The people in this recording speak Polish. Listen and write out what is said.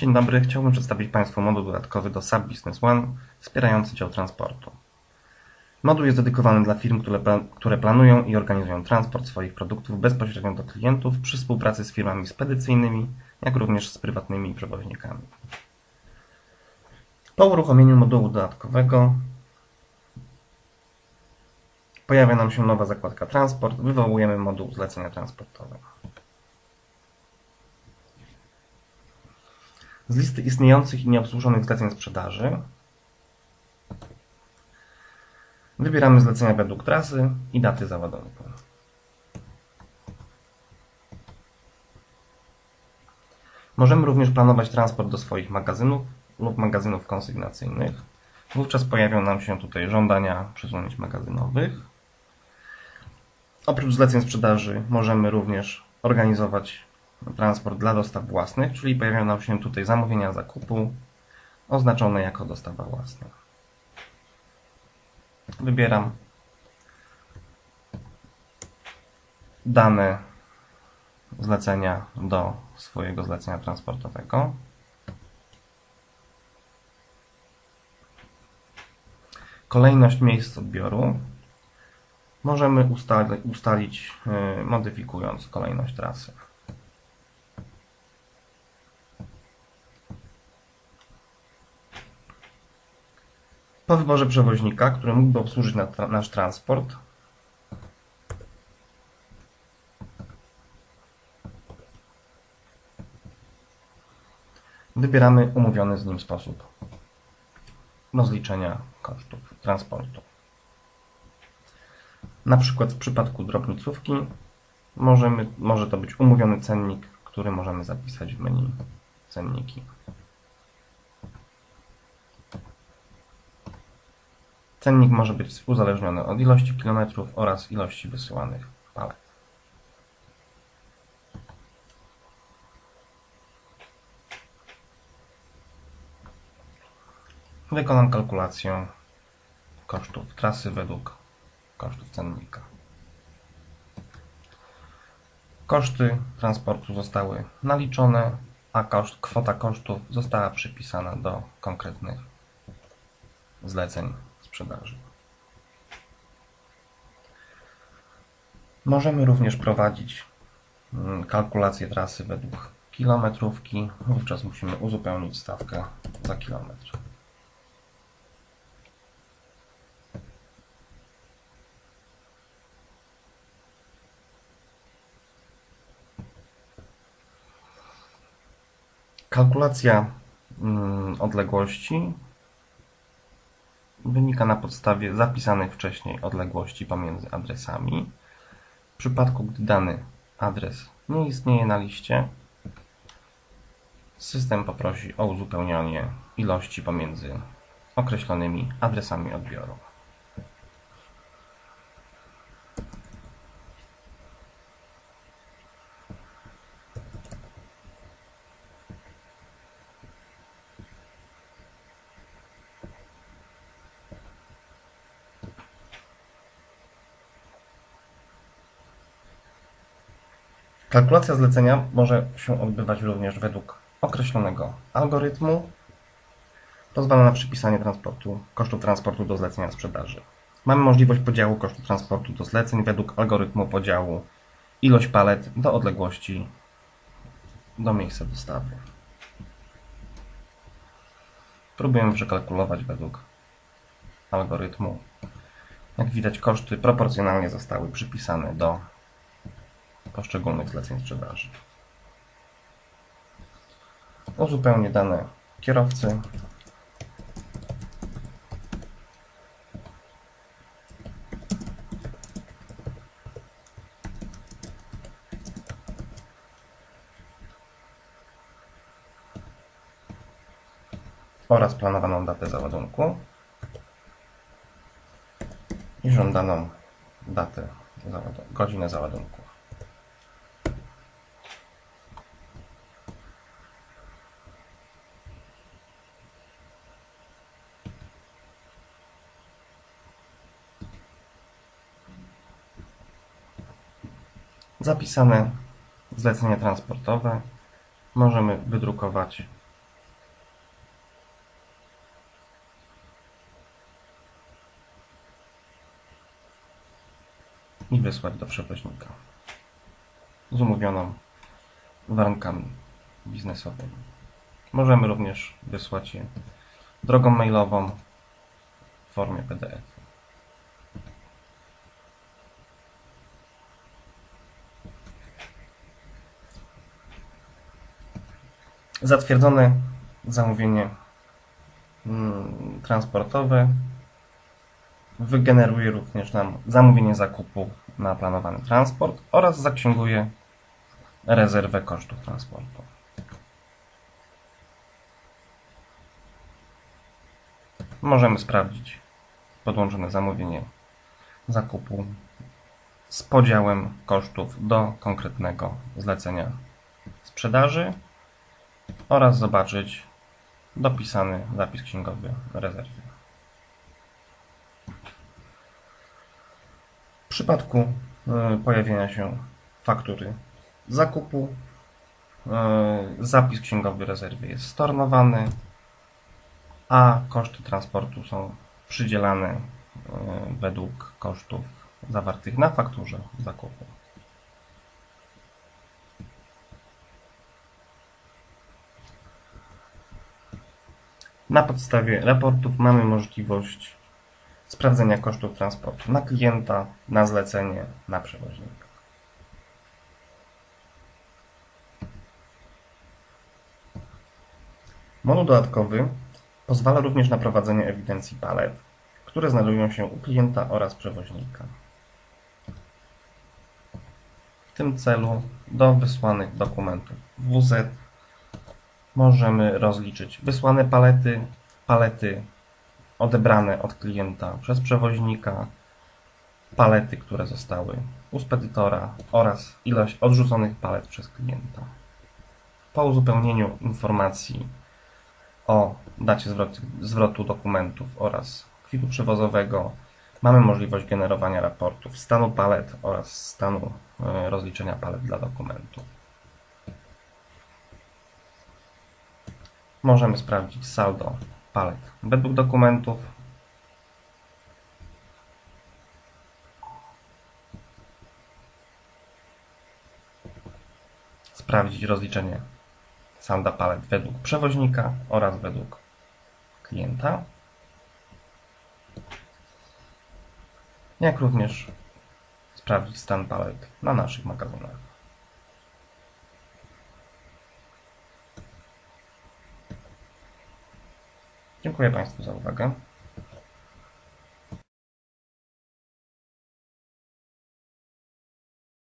Dzień dobry, chciałbym przedstawić Państwu moduł dodatkowy do SAP Business One wspierający dział transportu. Moduł jest dedykowany dla firm, które, które planują i organizują transport swoich produktów bezpośrednio do klientów przy współpracy z firmami spedycyjnymi, jak również z prywatnymi przewoźnikami. Po uruchomieniu modułu dodatkowego pojawia nam się nowa zakładka Transport, wywołujemy moduł zlecenia transportowego. Z listy istniejących i nieobsłużonych zleceń sprzedaży wybieramy zlecenia według trasy i daty załadunku. Możemy również planować transport do swoich magazynów lub magazynów konsygnacyjnych. Wówczas pojawią nam się tutaj żądania przesunięć magazynowych. Oprócz zleceń sprzedaży możemy również organizować transport dla dostaw własnych, czyli pojawiają nam się tutaj zamówienia zakupu oznaczone jako dostawa własna. Wybieram dane zlecenia do swojego zlecenia transportowego. Kolejność miejsc odbioru możemy ustali, ustalić y, modyfikując kolejność trasy. Po wyborze przewoźnika, który mógłby obsłużyć nasz transport, wybieramy umówiony z nim sposób rozliczenia kosztów transportu. Na przykład w przypadku drobnicówki możemy, może to być umówiony cennik, który możemy zapisać w menu cenniki. Cennik może być uzależniony od ilości kilometrów oraz ilości wysyłanych palet. Wykonam kalkulację kosztów trasy według kosztów cennika. Koszty transportu zostały naliczone, a koszt, kwota kosztów została przypisana do konkretnych zleceń sprzedaży. Możemy również prowadzić mm, kalkulację trasy według kilometrówki. Wówczas musimy uzupełnić stawkę za kilometr. Kalkulacja mm, odległości wynika na podstawie zapisanych wcześniej odległości pomiędzy adresami. W przypadku, gdy dany adres nie istnieje na liście, system poprosi o uzupełnianie ilości pomiędzy określonymi adresami odbioru. Kalkulacja zlecenia może się odbywać również według określonego algorytmu. Pozwala na przypisanie transportu, kosztów transportu do zlecenia sprzedaży. Mamy możliwość podziału kosztu transportu do zleceń według algorytmu podziału ilość palet do odległości do miejsca dostawy. Próbujemy przekalkulować według algorytmu. Jak widać koszty proporcjonalnie zostały przypisane do poszczególnych zleceń sprzedaży. Uzupełnię dane kierowcy. oraz planowaną datę załadunku i żądaną datę, godzinę załadunku. zapisane zlecenie transportowe możemy wydrukować i wysłać do przewoźnika z umówioną warunkami biznesowymi. Możemy również wysłać je drogą mailową w formie PDF. Zatwierdzone zamówienie mm, transportowe wygeneruje również nam zamówienie zakupu na planowany transport oraz zaksięguje rezerwę kosztów transportu. Możemy sprawdzić podłączone zamówienie zakupu z podziałem kosztów do konkretnego zlecenia sprzedaży oraz zobaczyć dopisany zapis księgowy rezerwy. W przypadku y, pojawienia się faktury zakupu y, zapis księgowy rezerwy jest stornowany, a koszty transportu są przydzielane y, według kosztów zawartych na fakturze zakupu. Na podstawie raportów mamy możliwość sprawdzenia kosztów transportu na klienta, na zlecenie, na przewoźnika. Moduł dodatkowy pozwala również na prowadzenie ewidencji palet, które znajdują się u klienta oraz przewoźnika. W tym celu do wysłanych dokumentów WZ możemy rozliczyć wysłane palety, palety odebrane od klienta przez przewoźnika, palety, które zostały u spedytora oraz ilość odrzuconych palet przez klienta. Po uzupełnieniu informacji o dacie zwrotu, zwrotu dokumentów oraz kwitu przewozowego mamy możliwość generowania raportów stanu palet oraz stanu e, rozliczenia palet dla dokumentu. Możemy sprawdzić saldo palet według dokumentów. Sprawdzić rozliczenie salda palet według przewoźnika oraz według klienta. Jak również sprawdzić stan palet na naszych magazynach. Dziękuję Państwu za uwagę.